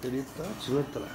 这里打折的了